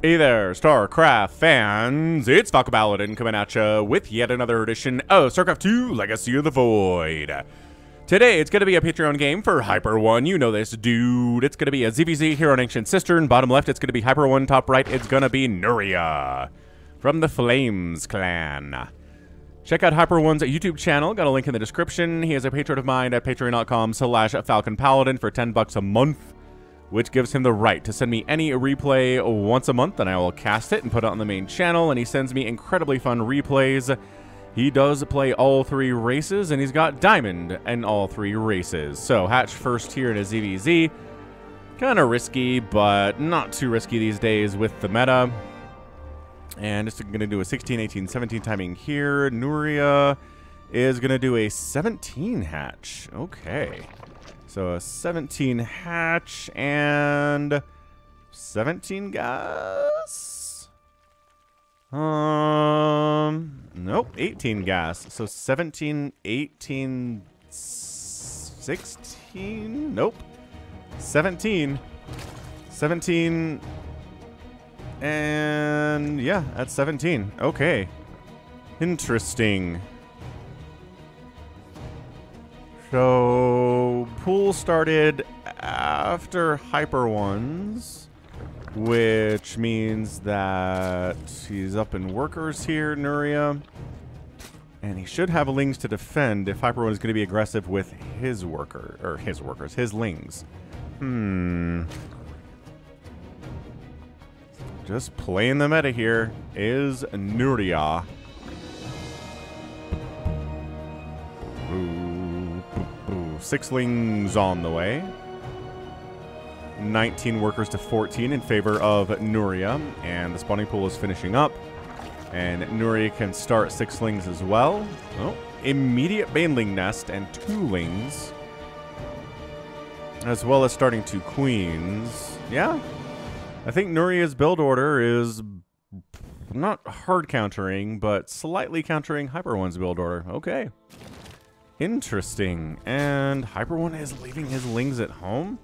Hey there, StarCraft fans! It's Falcon Paladin coming at you with yet another edition of StarCraft 2 Legacy of the Void. Today, it's going to be a Patreon game for Hyper One. You know this, dude. It's going to be a ZVZ here on Ancient Cistern. Bottom left, it's going to be Hyper One. Top right, it's going to be Nuria from the Flames clan. Check out Hyper One's YouTube channel. Got a link in the description. He is a patron of mine at patreon.com slash Falcon Paladin for 10 bucks a month which gives him the right to send me any replay once a month, and I will cast it and put it on the main channel, and he sends me incredibly fun replays. He does play all three races, and he's got Diamond in all three races. So, Hatch first here in a ZVZ. Kind of risky, but not too risky these days with the meta. And just going to do a 16, 18, 17 timing here. Nuria is going to do a 17 hatch. Okay. So a 17 hatch and 17 gas. Um, nope, 18 gas. So 17, 18, 16, nope. 17, 17, and yeah, at 17. Okay. Interesting. So, pool started after Hyper Ones, which means that he's up in workers here, Nuria. And he should have lings to defend if Hyper One is going to be aggressive with his worker, or his workers, his lings. Hmm. Just playing the meta here is Nuria. Sixlings on the way. 19 workers to 14 in favor of Nuria. And the spawning pool is finishing up. And Nuria can start Sixlings as well. Oh, immediate Baneling nest and two lings. As well as starting two queens. Yeah. I think Nuria's build order is not hard countering, but slightly countering Hyper One's build order. Okay. Interesting. And Hyper One is leaving his lings at home?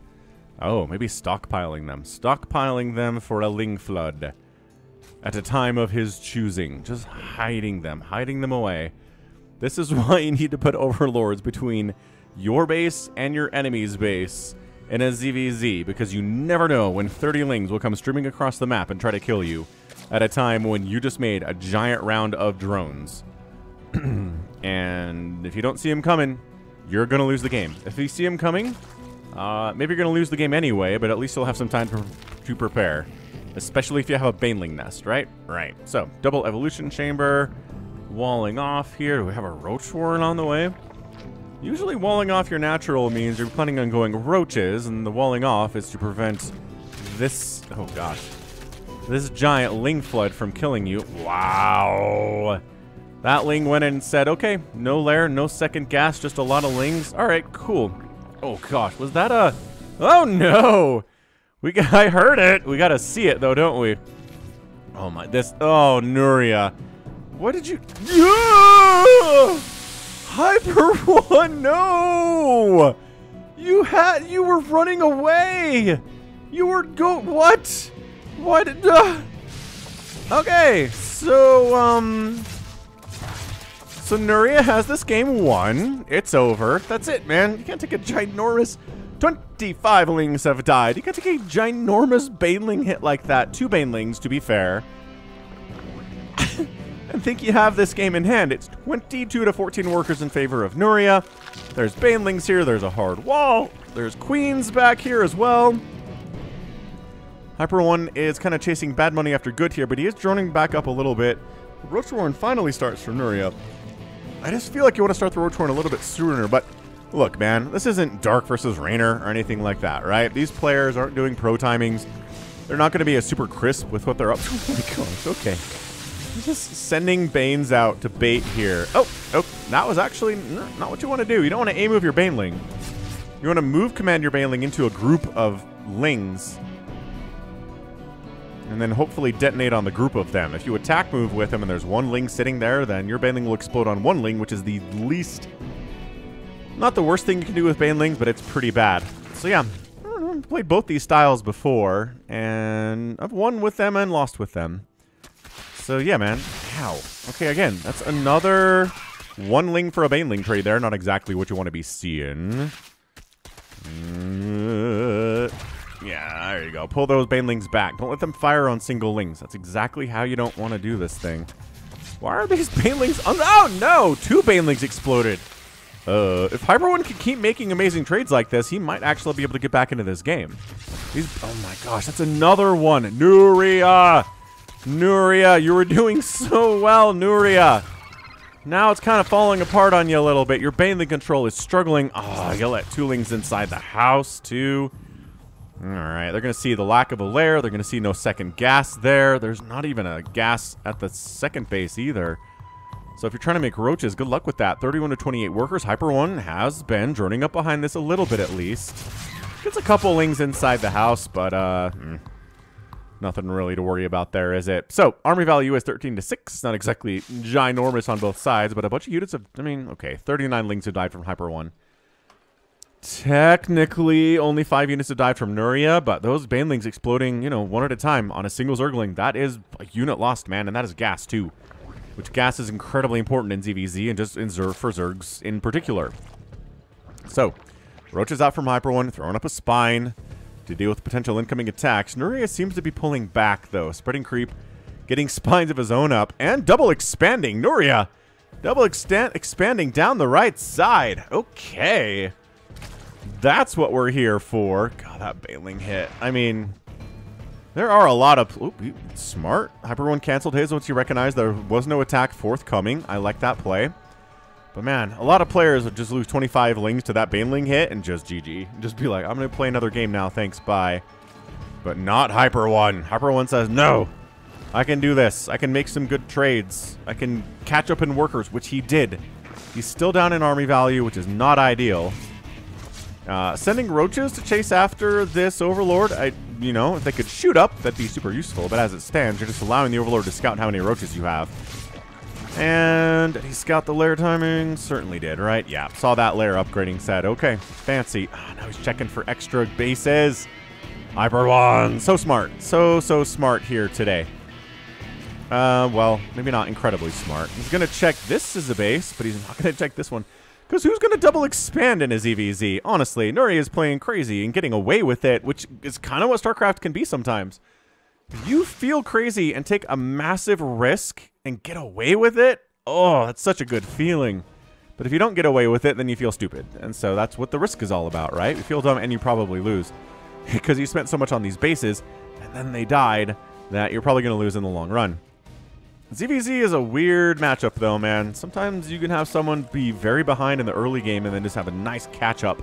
Oh, maybe stockpiling them. Stockpiling them for a ling flood. At a time of his choosing. Just hiding them. Hiding them away. This is why you need to put overlords between your base and your enemy's base in a ZVZ, because you never know when 30 lings will come streaming across the map and try to kill you at a time when you just made a giant round of drones. and if you don't see him coming, you're going to lose the game. If you see him coming, uh, maybe you're going to lose the game anyway, but at least you'll have some time to, to prepare. Especially if you have a Baneling nest, right? Right. So, double evolution chamber. Walling off here. Do we have a roach warren on the way? Usually walling off your natural means you're planning on going roaches, and the walling off is to prevent this... Oh, gosh. This giant ling flood from killing you. Wow. That ling went in and said, okay, no lair, no second gas, just a lot of lings. All right, cool. Oh gosh, was that a... Oh no! We got, I heard it. We gotta see it though, don't we? Oh my, this, oh, Nuria. What did you... Yeah! Hyper One, no! You had, you were running away! You were go, what? What? Uh, okay, so, um... So Nuria has this game won. It's over. That's it, man. You can't take a ginormous... 25 lings have died. You can't take a ginormous Baneling hit like that. Two Banelings, to be fair. and think you have this game in hand. It's 22 to 14 workers in favor of Nuria. There's Banelings here. There's a hard wall. There's Queens back here as well. Hyper One is kind of chasing bad money after good here, but he is droning back up a little bit. Roach Warren finally starts for Nuria. I just feel like you want to start the Warren a little bit sooner, but look, man, this isn't Dark versus Reynor or anything like that, right? These players aren't doing pro timings. They're not going to be a super crisp with what they're up to. Oh my gosh, okay. Just sending Banes out to bait here. Oh, oh, that was actually not what you want to do. You don't want to aim move your Baneling. You want to move command your Baneling into a group of Lings and then hopefully detonate on the group of them. If you attack move with them and there's one Ling sitting there, then your Baneling will explode on one Ling, which is the least... Not the worst thing you can do with Banelings, but it's pretty bad. So yeah, I've played both these styles before, and I've won with them and lost with them. So yeah, man. How? Okay, again, that's another one ling for a baneling trade there. Not exactly what you want to be seeing. Uh, yeah, there you go. Pull those banelings back. Don't let them fire on single lings. That's exactly how you don't want to do this thing. Why are these banelings? Oh no! Two banelings exploded. Uh, if Hyper One can keep making amazing trades like this, he might actually be able to get back into this game. Oh my gosh, that's another one. Nuria! Nuria, you were doing so well, Nuria. Now it's kind of falling apart on you a little bit. Your Baneling control is struggling. Oh, you let Toolings inside the house, too. Alright, they're going to see the lack of a lair. They're going to see no second gas there. There's not even a gas at the second base either. So if you're trying to make roaches, good luck with that. 31 to 28 workers. Hyper One has been droning up behind this a little bit at least. Gets a couple lings inside the house, but uh, mm, nothing really to worry about there, is it? So army value is 13 to 6. Not exactly ginormous on both sides, but a bunch of units of, I mean, okay, 39 lings have died from Hyper One. Technically, only five units have died from Nuria, but those Banelings exploding, you know, one at a time on a single Zergling, that is a unit lost, man, and that is gas, too which gas is incredibly important in ZVZ and just in Zer for Zergs in particular. So, Roach is out from Hyper One, throwing up a spine to deal with potential incoming attacks. Nuria seems to be pulling back, though. Spreading creep, getting spines of his own up, and double expanding. Nuria, double extent expanding down the right side. Okay. That's what we're here for. God, that Baneling hit. I mean, there are a lot of... Oop, smart. Hyper One canceled his once he recognized there was no attack forthcoming. I like that play. But man, a lot of players would just lose 25 lings to that Baneling hit and just GG. Just be like, I'm going to play another game now, thanks, bye. But not Hyper One. Hyper One says, no, I can do this. I can make some good trades. I can catch up in workers, which he did. He's still down in army value, which is not ideal. Uh, sending roaches to chase after this overlord, I, you know, if they could shoot up, that'd be super useful. But as it stands, you're just allowing the overlord to scout how many roaches you have. And he scout the lair timing? Certainly did, right? Yeah, saw that lair upgrading, said, okay, fancy. Oh, now he's checking for extra bases. Hyper One, so smart. So, so smart here today. Uh, well, maybe not incredibly smart. He's going to check this as a base, but he's not going to check this one. Because who's going to double expand in his ZVZ? Honestly, Nuri is playing crazy and getting away with it, which is kind of what StarCraft can be sometimes. You feel crazy and take a massive risk and get away with it? Oh, that's such a good feeling. But if you don't get away with it, then you feel stupid. And so that's what the risk is all about, right? You feel dumb and you probably lose. because you spent so much on these bases, and then they died, that you're probably going to lose in the long run. ZVZ is a weird matchup, though, man. Sometimes you can have someone be very behind in the early game and then just have a nice catch-up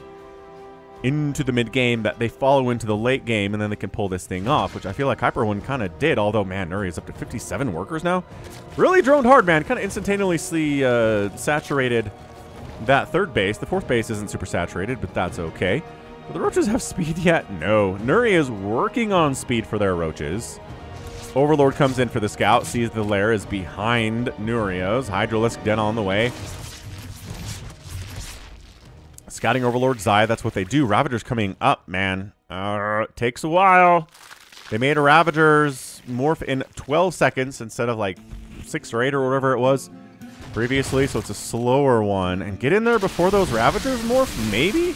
into the mid-game that they follow into the late game, and then they can pull this thing off, which I feel like Hyper One kind of did, although, man, Nuri is up to 57 workers now. Really droned hard, man. Kind of instantaneously uh, saturated that third base. The fourth base isn't super saturated, but that's okay. Do the Roaches have speed yet? No. Nuri is working on speed for their Roaches. Overlord comes in for the scout, sees the lair is behind Nuria's. Hydralisk Den on the way. Scouting Overlord Zai, that's what they do. Ravager's coming up, man. Uh, takes a while. They made a Ravager's morph in 12 seconds instead of like 6 or 8 or whatever it was previously, so it's a slower one. And get in there before those Ravagers morph, maybe?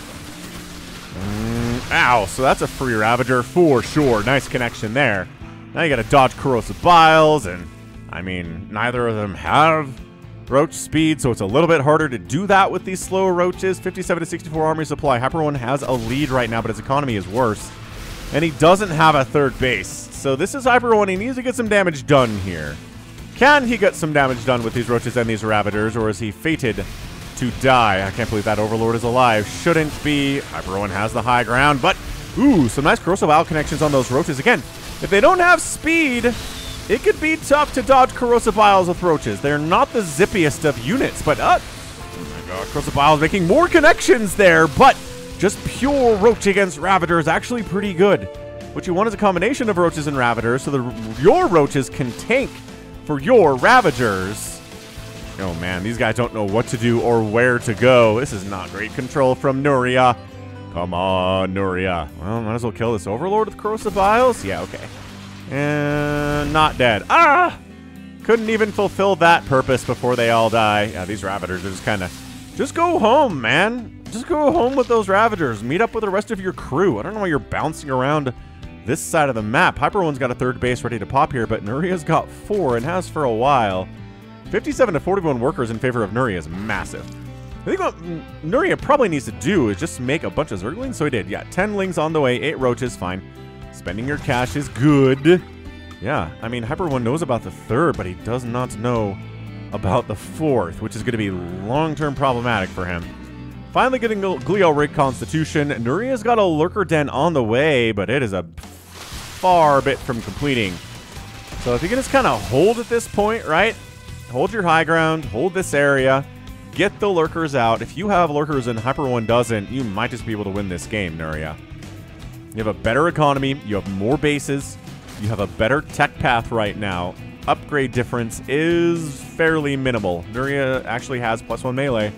Mm, ow, so that's a free Ravager for sure. Nice connection there. Now you gotta dodge corrosive biles, and I mean, neither of them have roach speed, so it's a little bit harder to do that with these slower roaches. 57 to 64 army supply. Hyper One has a lead right now, but his economy is worse. And he doesn't have a third base. So this is Hyper One. He needs to get some damage done here. Can he get some damage done with these roaches and these ravagers, or is he fated to die? I can't believe that Overlord is alive. Shouldn't be. Hyper One has the high ground, but ooh, some nice corrosive bile connections on those roaches. Again, if they don't have speed, it could be tough to dodge Corrosive with Roaches. They're not the zippiest of units, but uh, oh my god, Corrosive Biles making more connections there, but just pure Roach against Ravager is actually pretty good. What you want is a combination of Roaches and Ravagers so that your Roaches can tank for your Ravagers. Oh man, these guys don't know what to do or where to go. This is not great control from Nuria. Come on, Nuria. Well, might as well kill this Overlord with Corrosive Biles. Yeah, okay. And not dead. Ah! Couldn't even fulfill that purpose before they all die. Yeah, these Ravagers are just kind of... Just go home, man. Just go home with those Ravagers. Meet up with the rest of your crew. I don't know why you're bouncing around this side of the map. Hyper One's got a third base ready to pop here, but Nuria's got four and has for a while. 57 to 41 workers in favor of Nuria is massive. I think what Nuria probably needs to do is just make a bunch of Zerglings. So he did. Yeah, 10 Lings on the way, 8 Roaches, fine. Spending your cash is good. Yeah, I mean, Hyper One knows about the third, but he does not know about the fourth, which is going to be long-term problematic for him. Finally getting Glial Reconstitution. Nuria's got a Lurker Den on the way, but it is a far bit from completing. So if you can just kind of hold at this point, right? Hold your high ground, hold this area, get the lurkers out. If you have lurkers and Hyper One doesn't, you might just be able to win this game, Nuria. You have a better economy, you have more bases, you have a better tech path right now. Upgrade difference is fairly minimal. Nuria actually has plus one melee.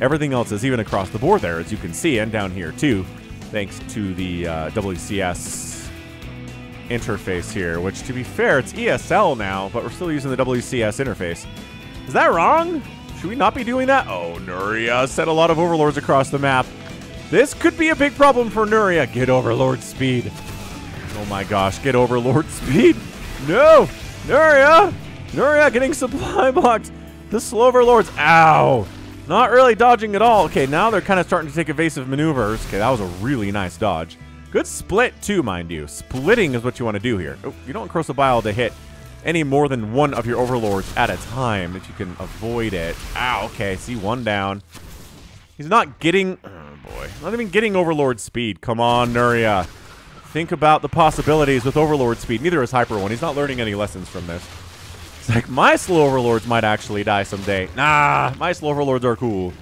Everything else is even across the board there, as you can see, and down here too, thanks to the uh, WCS interface here, which to be fair, it's ESL now, but we're still using the WCS interface. Is that wrong? Should we not be doing that? Oh, Nuria set a lot of overlords across the map. This could be a big problem for Nuria. Get overlord speed. Oh my gosh, get overlord speed. No! Nuria! Nuria getting supply blocked. The slow overlords. Ow! Not really dodging at all. Okay, now they're kind of starting to take evasive maneuvers. Okay, that was a really nice dodge. Good split, too, mind you. Splitting is what you want to do here. Oh, you don't cross the bile to hit any more than one of your overlords at a time if you can avoid it. Okay, see, one down. He's not getting... Oh, boy. Not even getting overlord speed. Come on, Nuria. Think about the possibilities with overlord speed. Neither is Hyper One. He's not learning any lessons from this. It's like, my slow overlords might actually die someday. Nah, my slow overlords are cool.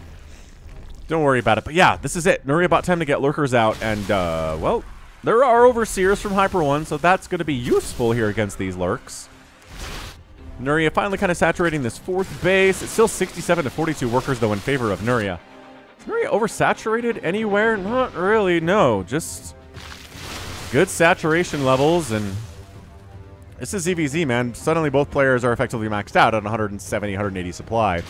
Don't worry about it. But yeah, this is it. Nuria about time to get lurkers out. And, uh, well, there are overseers from Hyper One, so that's going to be useful here against these lurks. Nuria finally kind of saturating this fourth base. It's still 67 to 42 workers, though, in favor of Nuria. Is Nuria oversaturated anywhere? Not really, no. Just good saturation levels, and this is ZVZ, man. Suddenly both players are effectively maxed out at 170, 180 supply.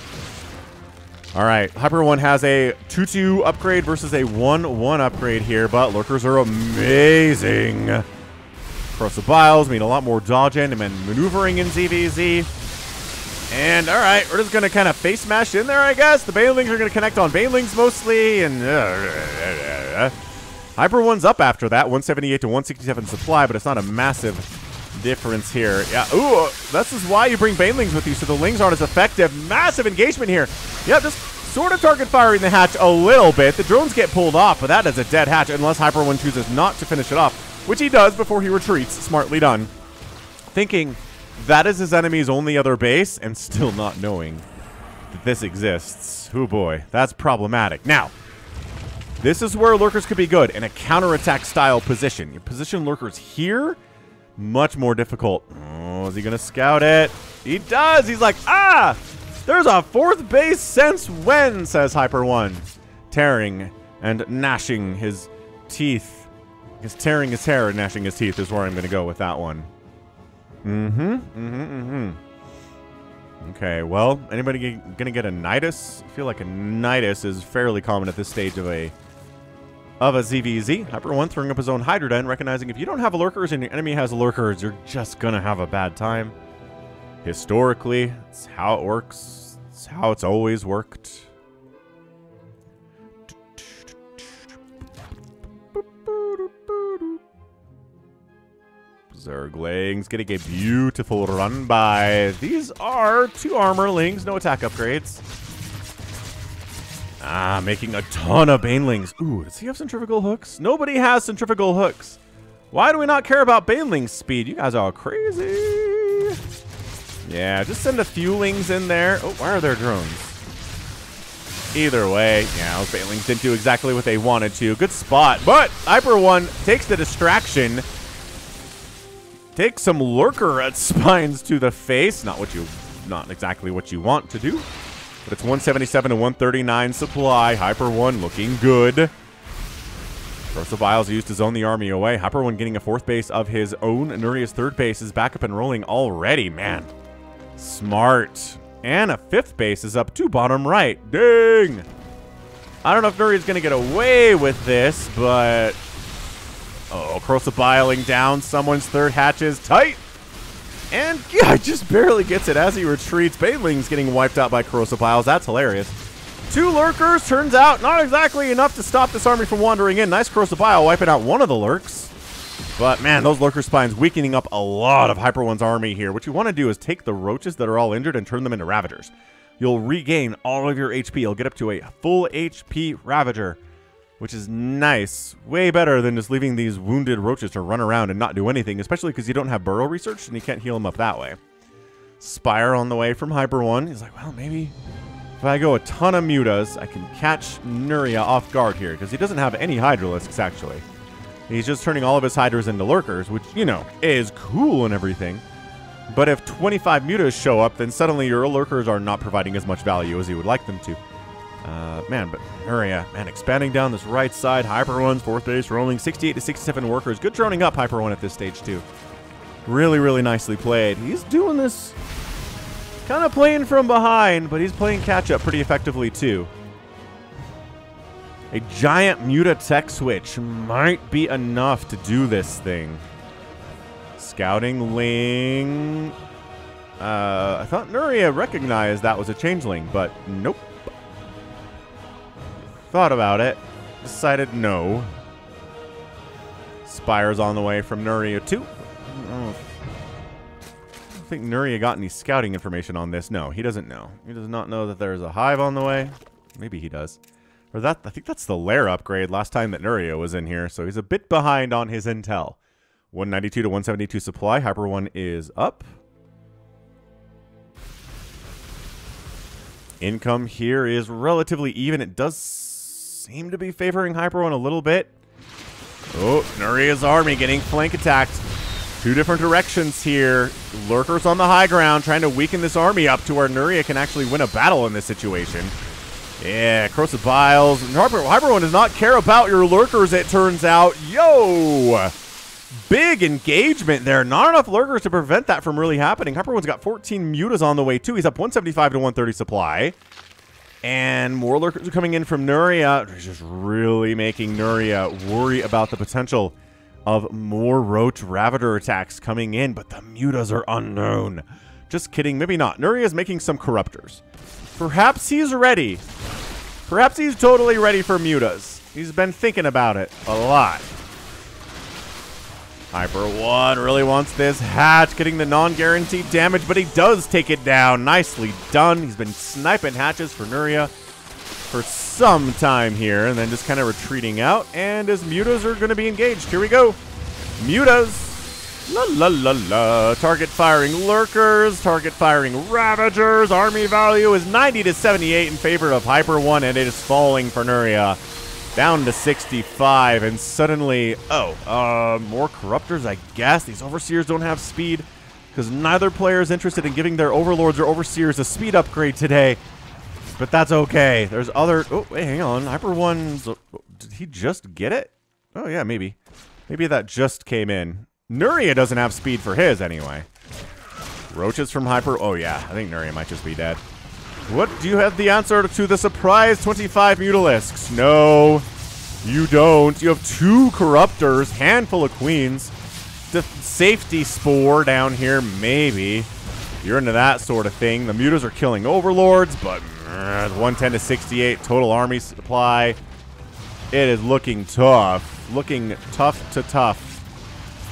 All right, Hyper One has a 2-2 upgrade versus a 1-1 upgrade here, but Lurkers are amazing. Corrosive Biles mean a lot more dodging and maneuvering in ZVZ. And, all right, we're just to kind of face smash in there, I guess. The Banelings are to connect on Banelings mostly, and... Uh, uh, uh, uh, Hyper One's up after that, 178 to 167 supply, but it's not a massive difference here. Yeah, ooh, this is why you bring Banelings with you, so the Lings aren't as effective. Massive engagement here. Yeah, just sort of target firing the hatch a little bit. The drones get pulled off, but that is a dead hatch unless Hyper One chooses not to finish it off which he does before he retreats. Smartly done. Thinking that is his enemy's only other base and still not knowing that this exists. Oh boy, that's problematic. Now, this is where lurkers could be good in a counterattack style position. You position lurkers here, much more difficult. Oh, is he going to scout it? He does. He's like, ah, there's a fourth base since when, says Hyper One, tearing and gnashing his teeth because tearing his hair and gnashing his teeth is where I'm going to go with that one. Mm-hmm. Mm-hmm. Mm-hmm. Okay, well, anybody gonna get a Nidus? I feel like a Nidus is fairly common at this stage of a of a ZVZ. Hyper One throwing up his own Hydra Den, recognizing if you don't have lurkers and your enemy has lurkers, you're just gonna have a bad time. Historically, it's how it works. It's how it's always worked. Zerglings getting a beautiful run by. These are two armorlings, no attack upgrades. Ah, making a ton of banelings. Ooh, does he have centrifugal hooks? Nobody has centrifugal hooks. Why do we not care about banelings speed? You guys are crazy. Yeah, just send a few lings in there. Oh, why are there drones? Either way, yeah, those banelings didn't do exactly what they wanted to. Good spot, but Hyper One takes the distraction Take some lurker at spines to the face. Not what you, not exactly what you want to do. But it's 177 to 139 supply. Hyper 1 looking good. Corrosive Biles used to zone the army away. Hyper One getting a fourth base of his own. Nuria's third base is back up and rolling already. Man, smart. And a fifth base is up to bottom right. Ding! I don't know if Nuria's going to get away with this, but... Oh, Corrosive Biling down. Someone's third hatches tight. And yeah, just barely gets it as he retreats. Baneling's getting wiped out by Corrosive Biles. That's hilarious. Two lurkers, turns out not exactly enough to stop this army from wandering in. Nice Corrosive Bile wiping out one of the lurks. But man, those lurker spines weakening up a lot of Hyper One's army here. What you want to do is take the roaches that are all injured and turn them into Ravagers. You'll regain all of your HP. You'll get up to a full HP Ravager, which is nice. Way better than just leaving these wounded roaches to run around and not do anything, especially because you don't have burrow research and you can't heal them up that way. Spire on the way from Hyper One. He's like, well, maybe if I go a ton of mutas, I can catch Nuria off guard here, because he doesn't have any Hydralisks, actually. He's just turning all of his Hydras into Lurkers, which, you know, is cool and everything. But if 25 mutas show up, then suddenly your Lurkers are not providing as much value as you would like them to. Uh, man, but Nuria, man, expanding down this right side. Hyper One's fourth base, rolling 68 to 67 workers. Good droning up Hyper One at this stage, too. Really, really nicely played. He's doing this Kind of playing from behind, but he's playing catch-up pretty effectively, too. A giant Muta tech switch might be enough to do this thing. Scouting Ling. Uh, I thought Nuria recognized that was a changeling, but nope. Thought about it. Decided no. Spire's on the way from Nuria too. Oh, think Nuria got any scouting information on this. No, he doesn't know. He does not know that there's a hive on the way. Maybe he does. Or that, I think that's the lair upgrade last time that Nuria was in here, so he's a bit behind on his intel. 192 to 172 supply. Hyper 1 is up. Income here is relatively even. It does seem to be favoring Hyper 1 a little bit. Oh, Nuria's army getting flank attacked. Two different directions here. Lurkers on the high ground trying to weaken this army up to where Nuria can actually win a battle in this situation. Yeah, Corrosive Biles. Hyper, Hyper One does not care about your Lurkers, it turns out. Yo! Big engagement there. Not enough Lurkers to prevent that from really happening. Hyper One's got 14 Mutas on the way, too. He's up 175 to 130 supply. And more Lurkers are coming in from Nuria. Just really making Nuria worry about the potential of more Roach Ravager attacks coming in, but the mutas are unknown. Just kidding, maybe not. Nuria is making some Corruptors. Perhaps he's ready. Perhaps he's totally ready for mutas. He's been thinking about it a lot. Hyper 1 really wants this hatch, getting the non-guaranteed damage, but he does take it down. Nicely done. He's been sniping hatches for Nuria for some time here, and then just kind of retreating out. And his mutas are going to be engaged. Here we go. Mutas. La la la la. Target firing lurkers. Target firing ravagers. Army value is 90 to 78 in favor of Hyper 1, and it is falling for Nuria. Down to 65, and suddenly, oh, uh, more Corruptors, I guess. These Overseers don't have speed, because neither player is interested in giving their Overlords or Overseers a speed upgrade today. But that's okay. There's other... Oh, wait, hang on. Hyper One's... Did he just get it? Oh, yeah, maybe. Maybe that just came in. Nuria doesn't have speed for his, anyway. Roaches from Hyper... Oh, yeah. I think Nuria might just be dead. What? Do you have the answer to the surprise 25 Mutalisks? No, you don't. You have two Corruptors, handful of Queens. The safety spore down here, maybe. You're into that sort of thing. The Mutas are killing Overlords, but 110 to 68 total army supply. It is looking tough. Looking tough to tough.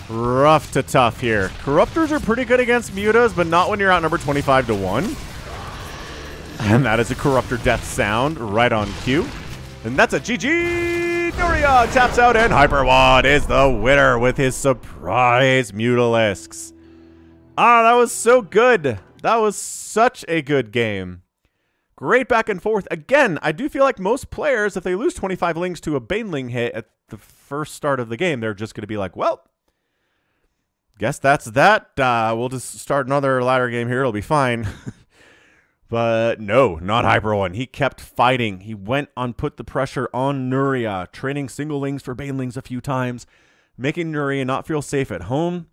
Rough to tough here. Corruptors are pretty good against mutas, but not when you're outnumbered 25 to 1. And that is a Corruptor death sound right on cue. And that's a GG! Nuria taps out and Hyper One is the winner with his surprise Mutalisks. Ah, that was so good. That was such a good game. Great back and forth. Again, I do feel like most players, if they lose 25 lings to a Baneling hit at the first start of the game, they're just going to be like, well, guess that's that. Uh, we'll just start another ladder game here. It'll be fine. But no, not Hyper One. He kept fighting. He went on put the pressure on Nuria, training singlelings for banelings a few times, making Nuria not feel safe at home.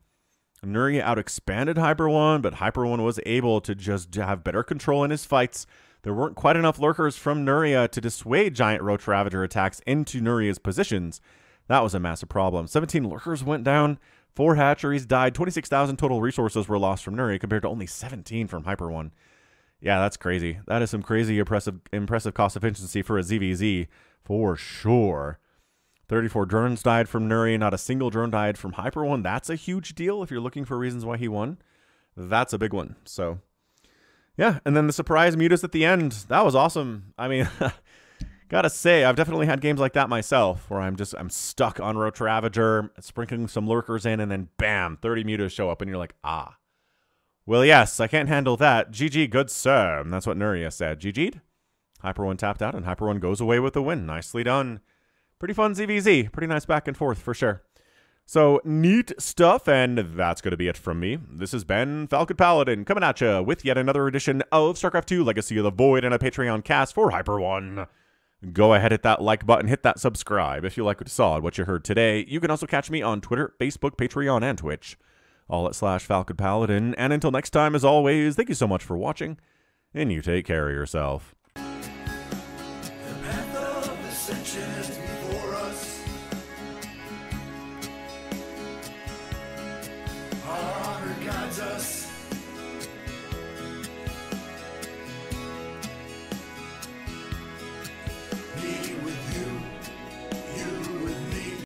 Nuria out expanded Hyper One, but Hyper One was able to just have better control in his fights. There weren't quite enough lurkers from Nuria to dissuade giant Roach Ravager attacks into Nuria's positions. That was a massive problem. 17 lurkers went down, four hatcheries died, 26,000 total resources were lost from Nuria compared to only 17 from Hyper One. Yeah, that's crazy. That is some crazy impressive impressive cost efficiency for a ZVZ for sure. 34 drones died from Nuri, not a single drone died from Hyper One. That's a huge deal if you're looking for reasons why he won. That's a big one. So, yeah. And then the surprise mutas at the end. That was awesome. I mean, gotta say, I've definitely had games like that myself where I'm just, I'm stuck on Roach Ravager, sprinkling some lurkers in, and then bam, 30 mutas show up, and you're like, ah, well, yes, I can't handle that. GG, good sir. And that's what Nuria said. GG'd. Hyper One tapped out, and Hyper One goes away with the win. Nicely done. Pretty fun ZVZ. Pretty nice back and forth for sure. So neat stuff, and that's going to be it from me. This has been Falcon Paladin coming at you with yet another edition of StarCraft 2 Legacy of the Void and a Patreon cast for Hyper One. Go ahead, hit that like button, hit that subscribe if you like what you saw what you heard today. You can also catch me on Twitter, Facebook, Patreon, and Twitch all at slash Falcon Paladin. And until next time, as always, thank you so much for watching, and you take care of yourself.